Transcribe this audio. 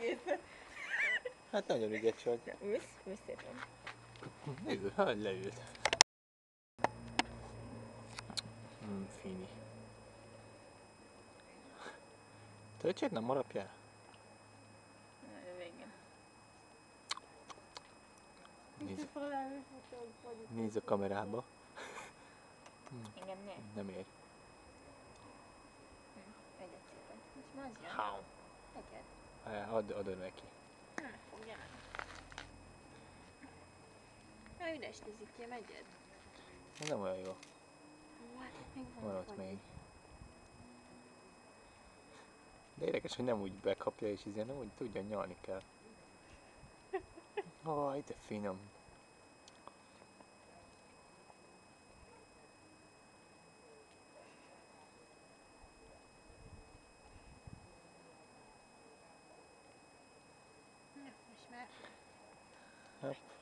Egészet. Hát nagyon ügyes vagy. Ülsz, ülsz szépen. Nézd, hogy leült. Hmm, fini. Töltséd nem marapjál? Végén. Nézd, nézd a kamerába. Engem ne. Nem ér. Egyet szépen. Most. Hau. Egyet. Á, Add, add neki. Nem fogja meg. Na, üres tizikém, egyet. Ez nem olyan jó. Hát, van ott még. De érdekes, hogy nem úgy bekapja és izé, nem úgy tudja, nyalni kell. Aj, de finom. ครับ